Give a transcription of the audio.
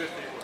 existing